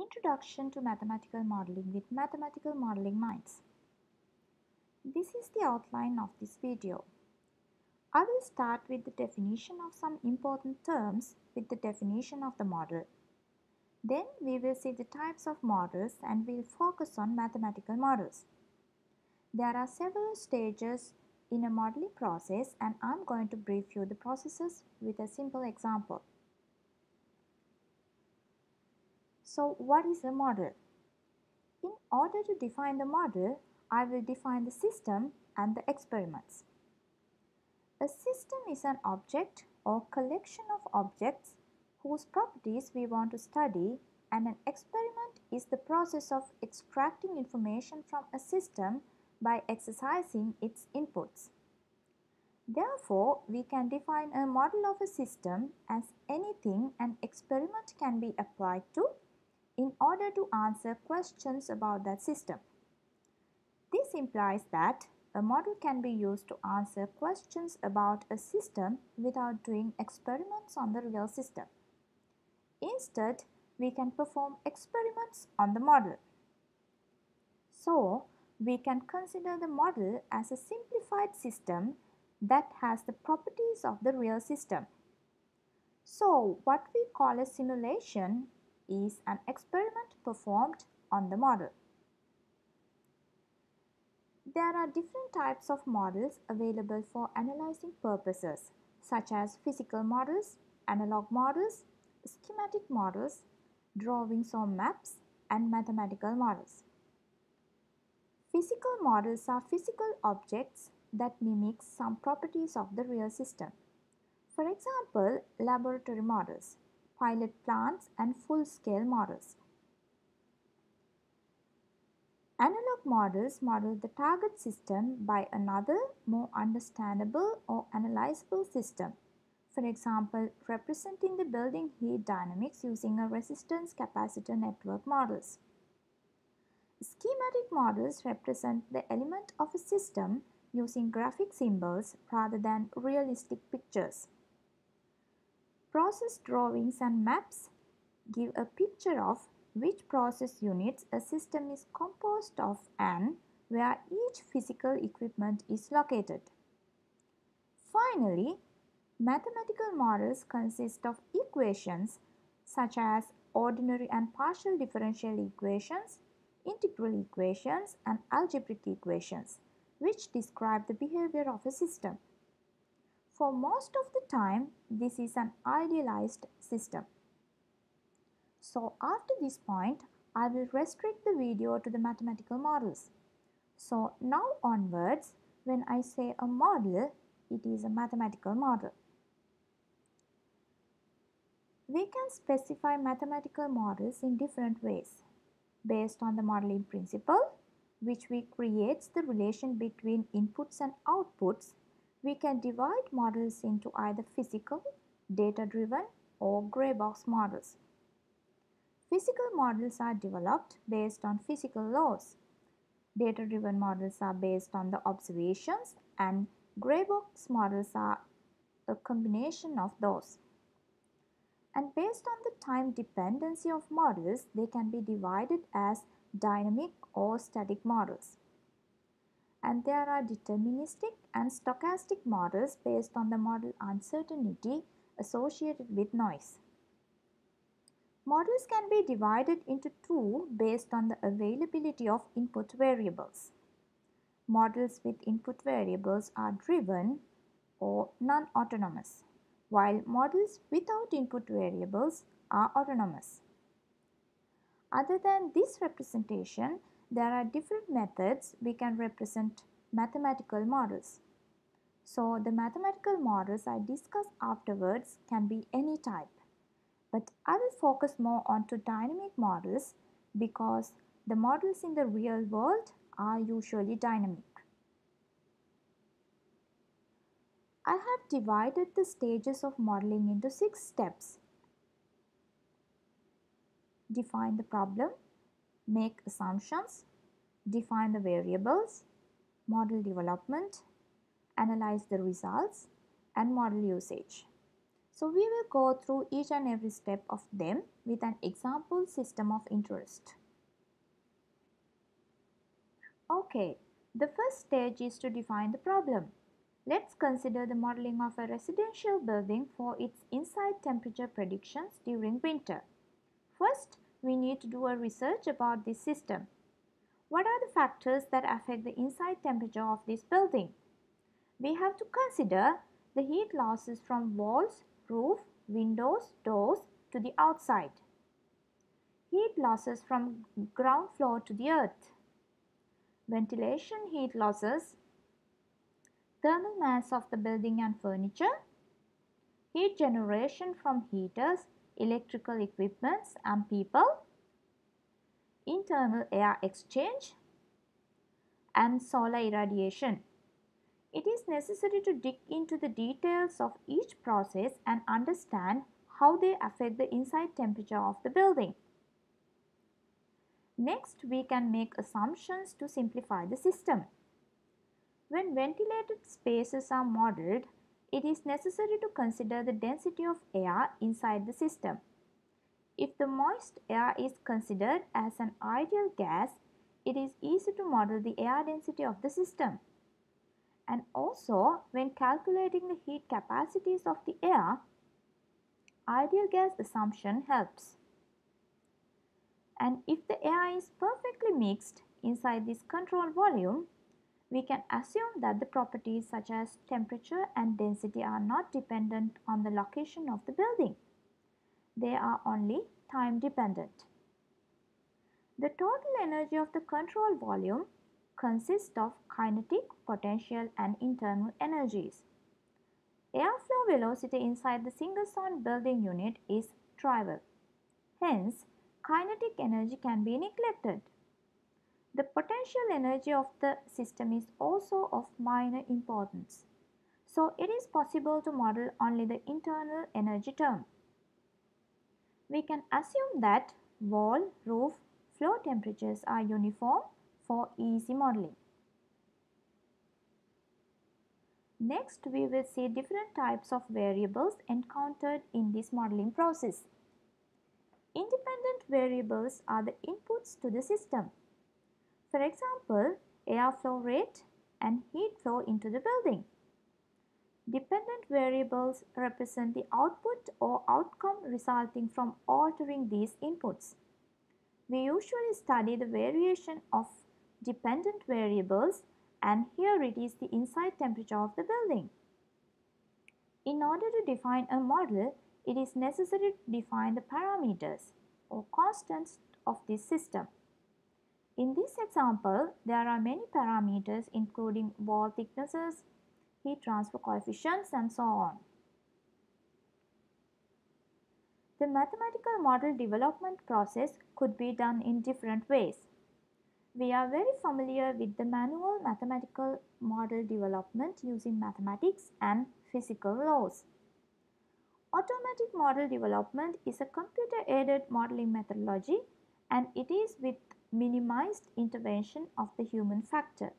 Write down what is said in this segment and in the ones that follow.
Introduction to Mathematical Modeling with Mathematical Modeling Minds. This is the outline of this video. I will start with the definition of some important terms with the definition of the model. Then we will see the types of models and we will focus on mathematical models. There are several stages in a modeling process and I am going to brief you the processes with a simple example. So what is a model? In order to define the model, I will define the system and the experiments. A system is an object or collection of objects whose properties we want to study and an experiment is the process of extracting information from a system by exercising its inputs. Therefore, we can define a model of a system as anything an experiment can be applied to in order to answer questions about that system. This implies that a model can be used to answer questions about a system without doing experiments on the real system. Instead, we can perform experiments on the model. So, we can consider the model as a simplified system that has the properties of the real system. So, what we call a simulation is an experiment performed on the model. There are different types of models available for analyzing purposes such as physical models, analog models, schematic models, drawings or maps, and mathematical models. Physical models are physical objects that mimic some properties of the real system. For example, laboratory models pilot plants and full-scale models. Analog models model the target system by another more understandable or analyzable system. For example, representing the building heat dynamics using a resistance capacitor network models. Schematic models represent the element of a system using graphic symbols rather than realistic pictures. Process drawings and maps give a picture of which process units a system is composed of and where each physical equipment is located. Finally, mathematical models consist of equations such as ordinary and partial differential equations, integral equations, and algebraic equations, which describe the behavior of a system. For most of the time, this is an idealized system. So after this point, I will restrict the video to the mathematical models. So now onwards, when I say a model, it is a mathematical model. We can specify mathematical models in different ways. Based on the modeling principle, which we creates the relation between inputs and outputs we can divide models into either physical, data-driven or gray box models. Physical models are developed based on physical laws. Data-driven models are based on the observations and gray box models are a combination of those. And based on the time dependency of models, they can be divided as dynamic or static models and there are deterministic and stochastic models based on the model uncertainty associated with noise. Models can be divided into two based on the availability of input variables. Models with input variables are driven or non-autonomous, while models without input variables are autonomous. Other than this representation, there are different methods we can represent mathematical models. So the mathematical models I discuss afterwards can be any type. But I will focus more onto dynamic models because the models in the real world are usually dynamic. I have divided the stages of modeling into six steps. Define the problem, make assumptions, define the variables, model development, analyze the results, and model usage. So we will go through each and every step of them with an example system of interest. Okay, the first stage is to define the problem. Let's consider the modeling of a residential building for its inside temperature predictions during winter. First, we need to do a research about this system. What are the factors that affect the inside temperature of this building? We have to consider the heat losses from walls, roof, windows, doors to the outside. Heat losses from ground floor to the earth. Ventilation heat losses thermal mass of the building and furniture, heat generation from heaters, electrical equipments and people, internal air exchange and solar irradiation. It is necessary to dig into the details of each process and understand how they affect the inside temperature of the building. Next, we can make assumptions to simplify the system. When ventilated spaces are modeled, it is necessary to consider the density of air inside the system. If the moist air is considered as an ideal gas, it is easy to model the air density of the system. And also, when calculating the heat capacities of the air, ideal gas assumption helps. And if the air is perfectly mixed inside this control volume, we can assume that the properties such as temperature and density are not dependent on the location of the building. They are only time dependent. The total energy of the control volume consists of kinetic, potential and internal energies. Airflow velocity inside the single zone building unit is trivial. Hence, kinetic energy can be neglected. The potential energy of the system is also of minor importance. So it is possible to model only the internal energy term. We can assume that wall, roof, floor temperatures are uniform for easy modeling. Next, we will see different types of variables encountered in this modeling process. Independent variables are the inputs to the system. For example, airflow rate and heat flow into the building. Dependent variables represent the output or outcome resulting from altering these inputs. We usually study the variation of dependent variables and here it is the inside temperature of the building. In order to define a model, it is necessary to define the parameters or constants of this system. In this example, there are many parameters including wall thicknesses, heat transfer coefficients and so on. The mathematical model development process could be done in different ways. We are very familiar with the manual mathematical model development using mathematics and physical laws. Automatic model development is a computer-aided modeling methodology and it is with minimized intervention of the human factor.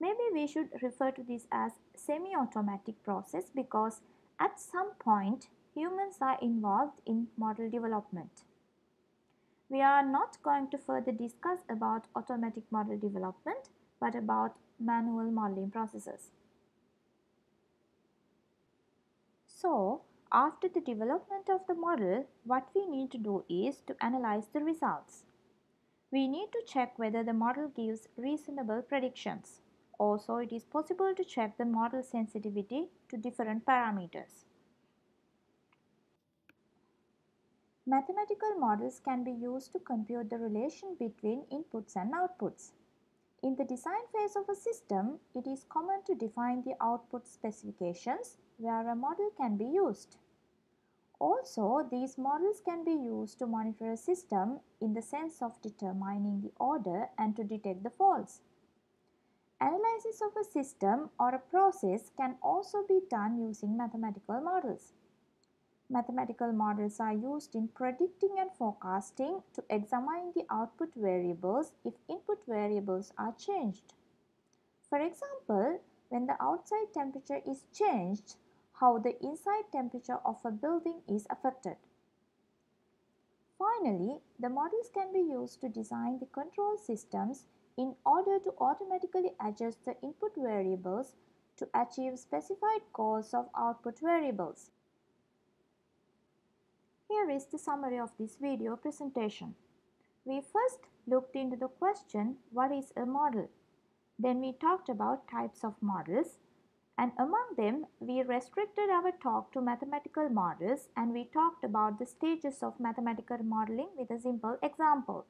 Maybe we should refer to this as semi-automatic process because at some point humans are involved in model development. We are not going to further discuss about automatic model development but about manual modeling processes. So, after the development of the model, what we need to do is to analyze the results. We need to check whether the model gives reasonable predictions. Also, it is possible to check the model sensitivity to different parameters. Mathematical models can be used to compute the relation between inputs and outputs. In the design phase of a system, it is common to define the output specifications where a model can be used. Also, these models can be used to monitor a system in the sense of determining the order and to detect the faults. Analysis of a system or a process can also be done using mathematical models. Mathematical models are used in predicting and forecasting to examine the output variables if input variables are changed. For example, when the outside temperature is changed, how the inside temperature of a building is affected. Finally, the models can be used to design the control systems in order to automatically adjust the input variables to achieve specified goals of output variables. Here is the summary of this video presentation. We first looked into the question what is a model. Then we talked about types of models and among them we restricted our talk to mathematical models and we talked about the stages of mathematical modeling with a simple example.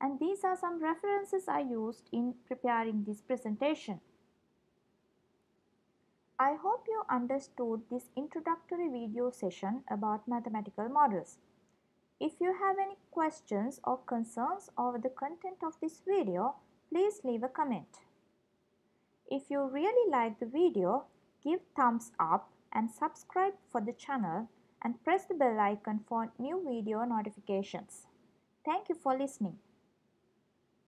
And these are some references I used in preparing this presentation. I hope you understood this introductory video session about mathematical models. If you have any questions or concerns over the content of this video, please leave a comment. If you really like the video, give thumbs up and subscribe for the channel and press the bell icon for new video notifications. Thank you for listening.